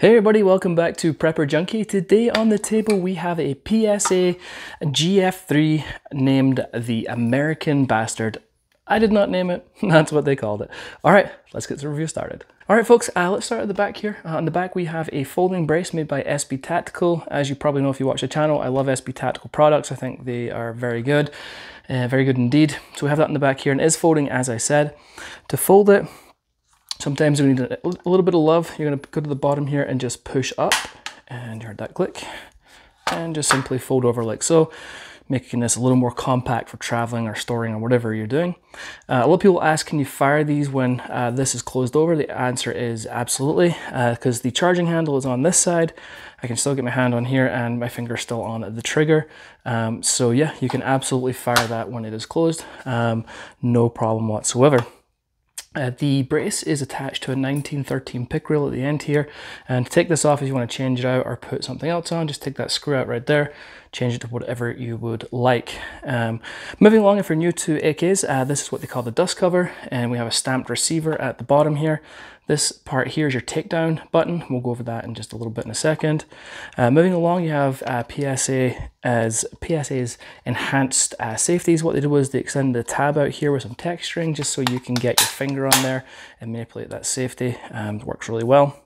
Hey everybody, welcome back to Prepper Junkie. Today on the table we have a PSA GF3 named the American Bastard. I did not name it, that's what they called it. All right, let's get the review started. All right folks, uh, let's start at the back here. Uh, on the back we have a folding brace made by SB Tactical. As you probably know if you watch the channel, I love SB Tactical products. I think they are very good, uh, very good indeed. So we have that in the back here and is folding as I said. To fold it, Sometimes we need a, a little bit of love. You're gonna go to the bottom here and just push up and you heard that click and just simply fold over like so making this a little more compact for traveling or storing or whatever you're doing. Uh, a lot of people ask, can you fire these when uh, this is closed over? The answer is absolutely, because uh, the charging handle is on this side. I can still get my hand on here and my finger still on the trigger. Um, so yeah, you can absolutely fire that when it is closed. Um, no problem whatsoever. Uh, the brace is attached to a 1913 pic rail at the end here. And to take this off if you want to change it out or put something else on just take that screw out right there change it to whatever you would like. Um, moving along if you're new to AKs uh, this is what they call the dust cover. And we have a stamped receiver at the bottom here this part here is your takedown button. We'll go over that in just a little bit in a second. Uh, moving along, you have uh, PSA as PSA's enhanced uh, safeties. What they did was they extended the tab out here with some texturing just so you can get your finger on there and manipulate that safety. Um, works really well.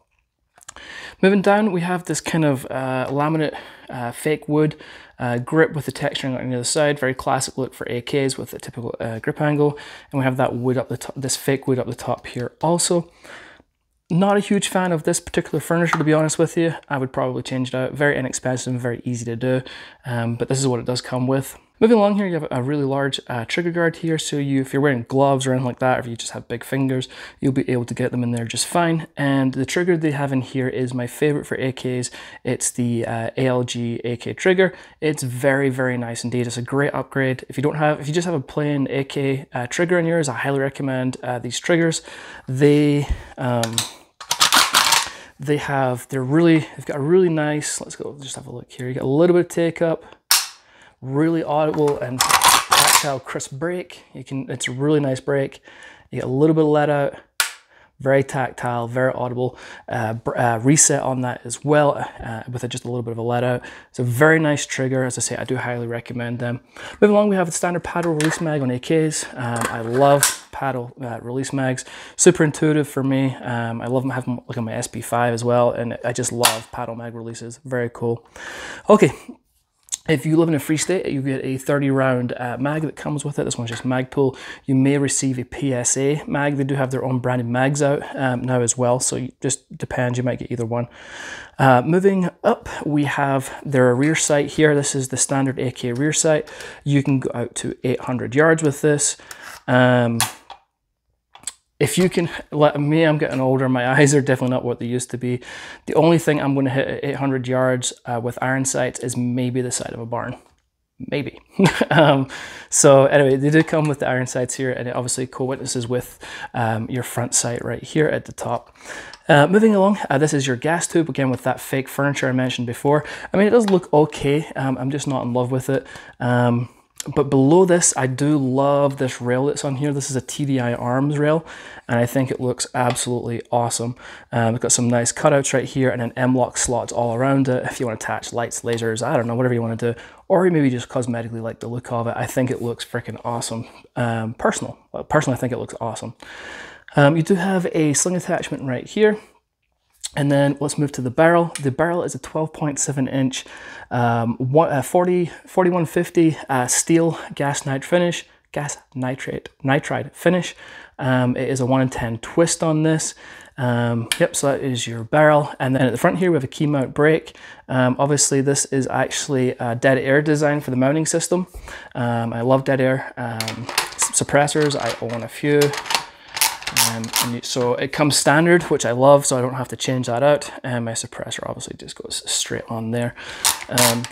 Moving down, we have this kind of uh, laminate uh, fake wood uh, grip with the texturing on the other side. Very classic look for AKs with a typical uh, grip angle. And we have that wood up the top, this fake wood up the top here also. Not a huge fan of this particular furniture, to be honest with you. I would probably change it out. Very inexpensive and very easy to do, um, but this is what it does come with. Moving along here, you have a really large uh, trigger guard here, so you, if you're wearing gloves or anything like that, or if you just have big fingers, you'll be able to get them in there just fine. And the trigger they have in here is my favorite for AKs. It's the uh, ALG AK trigger. It's very, very nice indeed. It's a great upgrade. If you don't have, if you just have a plain AK uh, trigger in yours, I highly recommend uh, these triggers. They, um, they have, they're really, they've got a really nice, let's go just have a look here. You got a little bit of take up, really audible and tactile crisp break. You can, it's a really nice break. You get a little bit of let out, very tactile, very audible. Uh, uh, reset on that as well uh, with just a little bit of a let out. It's a very nice trigger. As I say, I do highly recommend them. Moving along, we have the standard paddle release mag on AKs. Um, I love paddle uh, release mags. Super intuitive for me. Um, I love them I have them look at my SP5 as well, and I just love paddle mag releases. Very cool. Okay, if you live in a free state, you get a 30 round uh, mag that comes with it. This one's just Magpul. You may receive a PSA mag. They do have their own branded mags out um, now as well, so it just depends. You might get either one. Uh, moving up, we have their rear sight here. This is the standard AK rear sight. You can go out to 800 yards with this. Um, if you can let me i'm getting older. My eyes are definitely not what they used to be. The only thing i'm going to hit at 800 yards uh, with iron sights is maybe the side of a barn. Maybe. Um, so anyway they did come with the iron sights here and it obviously co-witnesses with um, your front sight right here at the top. Uh, moving along, uh, this is your gas tube, again with that fake furniture I mentioned before. I mean, it does look okay, um, I'm just not in love with it. Um, but below this, I do love this rail that's on here. This is a TDI arms rail, and I think it looks absolutely awesome. Um, it's got some nice cutouts right here and an M-LOK slots all around it. If you want to attach lights, lasers, I don't know, whatever you want to do, or maybe just cosmetically like the look of it, I think it looks freaking awesome. Um, personal, personally, I think it looks awesome. Um, you do have a sling attachment right here. And then let's move to the barrel. The barrel is a 12.7 inch um, uh, 40, 4150 uh, steel gas nitrate finish, gas nitrate, nitride finish. Um, it is a 1 in 10 twist on this. Um, yep, so that is your barrel. And then at the front here we have a KeyMo brake. Um, obviously this is actually a Dead Air design for the mounting system. Um, I love Dead Air um, suppressors. I own a few. Um, and so it comes standard, which I love, so I don't have to change that out. And my suppressor obviously just goes straight on there. Um,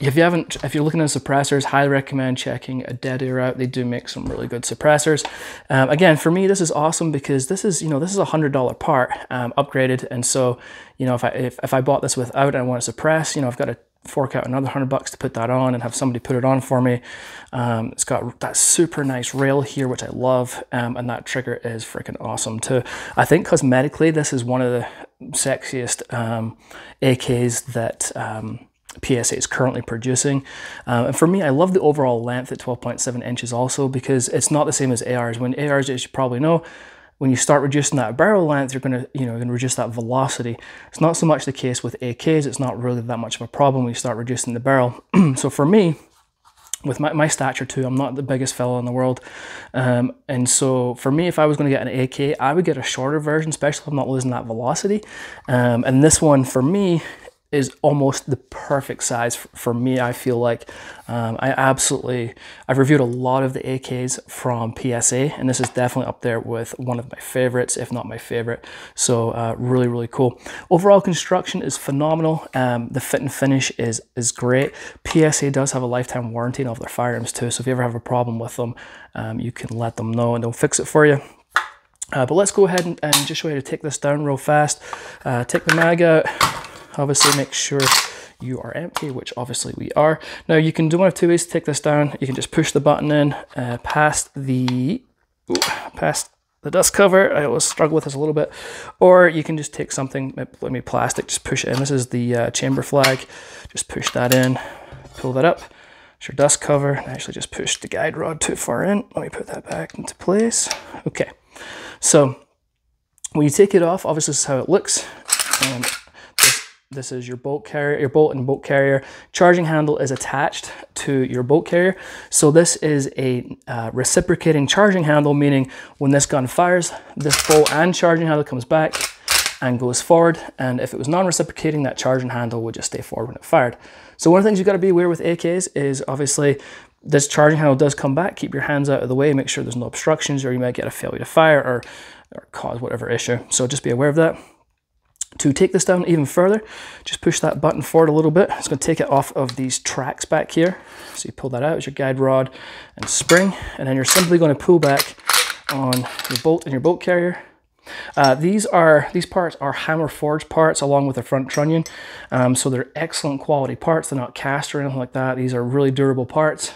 if you haven't, if you're looking at suppressors, highly recommend checking a Dead Air out. They do make some really good suppressors. Um, again, for me, this is awesome because this is, you know, this is a hundred dollar part um, upgraded, and so, you know, if I if, if I bought this without and I want to suppress, you know, I've got to fork out another hundred bucks to put that on and have somebody put it on for me. Um, it's got that super nice rail here, which I love, um, and that trigger is freaking awesome too. I think cosmetically, this is one of the sexiest um, AKs that um, PSA is currently producing. Uh, and for me, I love the overall length at 12.7 inches also because it's not the same as ARs. When ARs, as you probably know, when you start reducing that barrel length, you're going to, you know, to reduce that velocity. It's not so much the case with AKs. It's not really that much of a problem when you start reducing the barrel. so for me, with my, my stature too, I'm not the biggest fellow in the world. Um, and so for me, if I was going to get an AK, I would get a shorter version, especially if I'm not losing that velocity. Um, and this one for me is almost the perfect size for me. I feel like um, I absolutely, I've reviewed a lot of the AKs from PSA, and this is definitely up there with one of my favorites, if not my favorite. So uh, really, really cool. Overall construction is phenomenal. Um, the fit and finish is is great. PSA does have a lifetime warranty on their firearms too. So if you ever have a problem with them, um, you can let them know and they'll fix it for you. Uh, but let's go ahead and, and, just show you how to take this down real fast. Uh, take the mag out obviously make sure you are empty, which obviously we are. Now you can do one of two ways to take this down. You can just push the button in uh, past the ooh, past the dust cover. I always struggle with this a little bit. Or you can just take something, let me plastic, just push it in. This is the uh, chamber flag. Just push that in, pull that up. It's your dust cover. I actually just pushed the guide rod too far in. Let me put that back into place. Okay, so when you take it off, obviously this is how it looks. And this is your bolt carrier, your bolt and bolt carrier. Charging handle is attached to your bolt carrier. So this is a uh, reciprocating charging handle, meaning when this gun fires, this bolt and charging handle comes back and goes forward. And if it was non-reciprocating, that charging handle would just stay forward when it fired. So one of the things you've gotta be aware with AKs is obviously this charging handle does come back. Keep your hands out of the way, make sure there's no obstructions or you might get a failure to fire or, or cause whatever issue. So just be aware of that. To take this down even further, just push that button forward a little bit. It's going to take it off of these tracks back here. So you pull that out as your guide rod and spring, and then you're simply going to pull back on your bolt and your bolt carrier. Uh, these are these parts are hammer forged parts along with the front trunnion, um, so they're excellent quality parts. They're not cast or anything like that. These are really durable parts.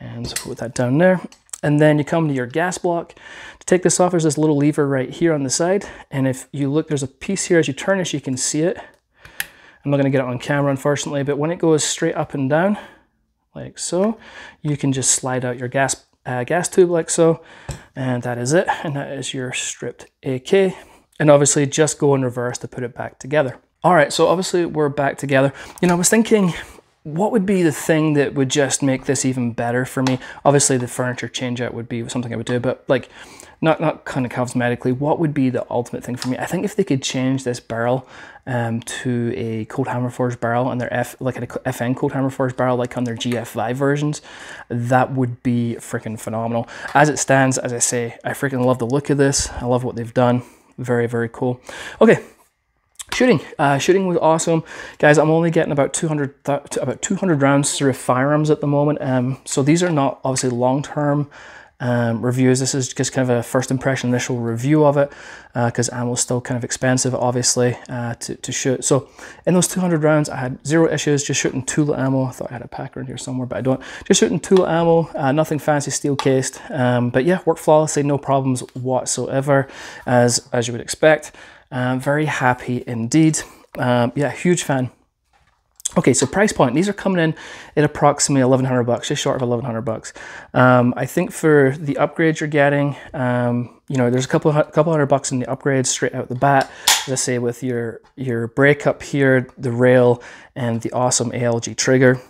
And so put that down there. And then you come to your gas block. To take this off, there's this little lever right here on the side. And if you look, there's a piece here as you turn this, you can see it. I'm not gonna get it on camera, unfortunately, but when it goes straight up and down, like so, you can just slide out your gas, uh, gas tube like so. And that is it. And that is your stripped AK. And obviously just go in reverse to put it back together. All right, so obviously we're back together. You know, I was thinking what would be the thing that would just make this even better for me? Obviously, the furniture change out would be something I would do, but like, not not kind of cosmetically, what would be the ultimate thing for me? I think if they could change this barrel um, to a Cold Hammer Forged barrel and their F like a FN Cold Hammer Forged barrel, like on their GF5 versions, that would be freaking phenomenal. As it stands, as I say, I freaking love the look of this. I love what they've done. Very very cool. Okay, Shooting, uh, shooting was awesome, guys. I'm only getting about 200 about 200 rounds through firearms at the moment. Um, so these are not obviously long term um, reviews. This is just kind of a first impression, initial review of it, because uh, ammo is still kind of expensive, obviously, uh, to, to shoot. So in those 200 rounds, I had zero issues, just shooting Tula ammo. I thought I had a packer in here somewhere, but I don't. Just shooting Tula ammo, uh, nothing fancy steel cased. Um, but yeah, worked flawlessly, no problems whatsoever, as, as you would expect. Um, very happy indeed. Um, yeah, huge fan. Okay, so price point. These are coming in at approximately 1100 bucks, just short of 1100 bucks. Um, I think for the upgrades you're getting, um, you know, there's a couple couple hundred bucks in the upgrades straight out the bat. Let's say with your your brake up here, the rail, and the awesome ALG trigger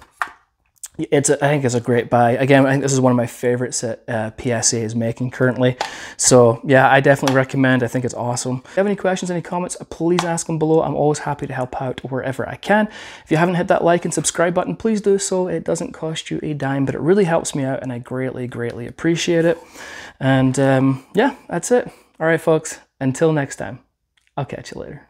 it's a, I think it's a great buy. Again, I think this is one of my favorites that uh, PSA is making currently. So yeah, I definitely recommend. I think it's awesome. If you have any questions, any comments, please ask them below. I'm always happy to help out wherever I can. If you haven't hit that like and subscribe button, please do so. It doesn't cost you a dime, but it really helps me out and I greatly, greatly appreciate it. And um, yeah, that's it. All right, folks, until next time, I'll catch you later.